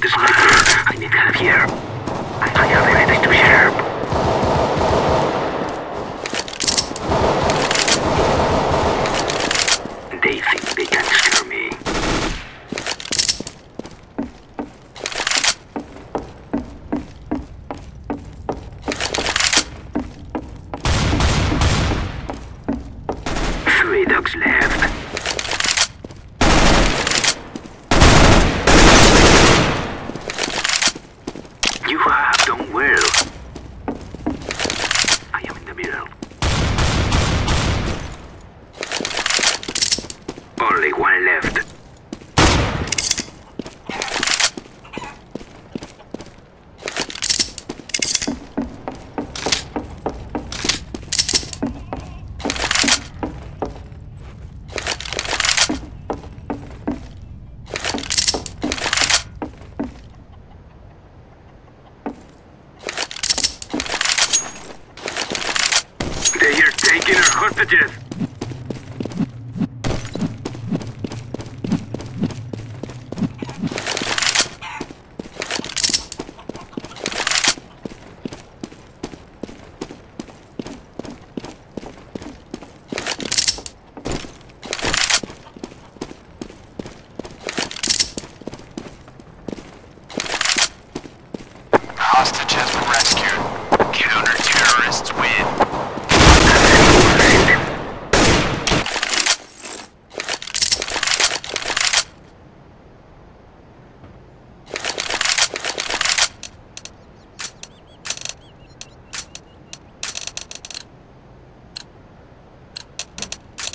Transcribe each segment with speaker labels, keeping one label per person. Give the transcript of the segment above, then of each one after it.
Speaker 1: I need help here.
Speaker 2: hostage has rescued. Counter-terrorists win.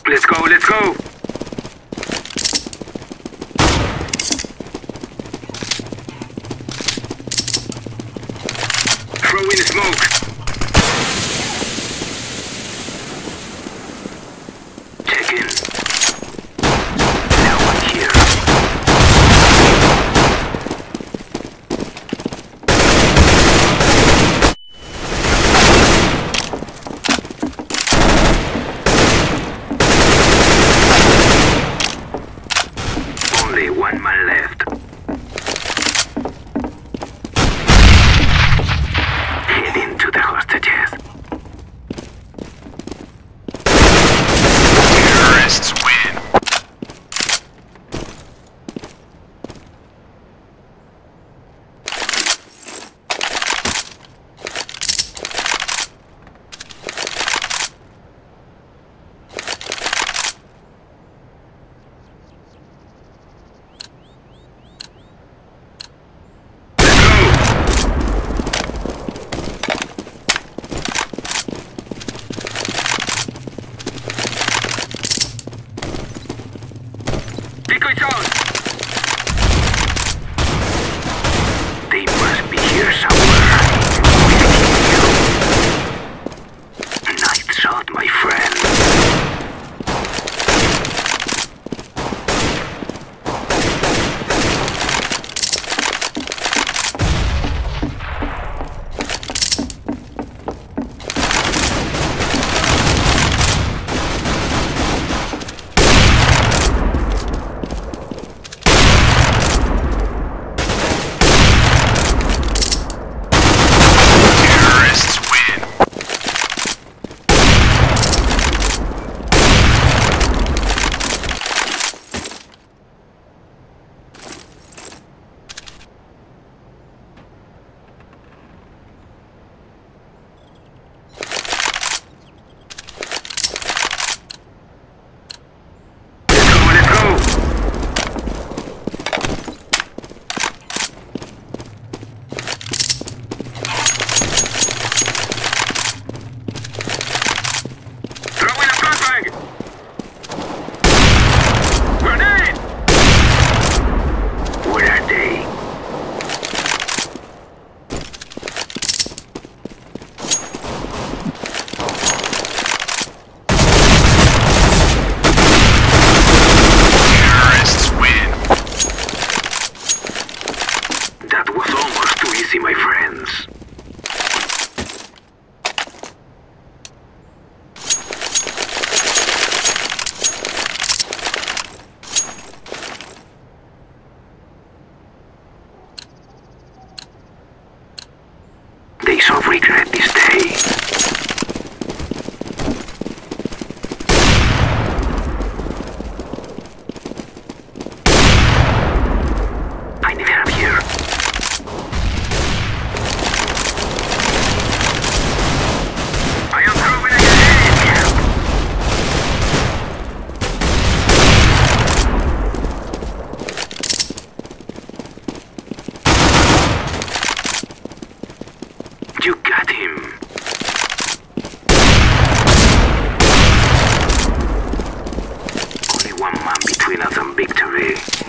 Speaker 1: Let's go, let's go! de One Man. Got him. Only one man between us and victory.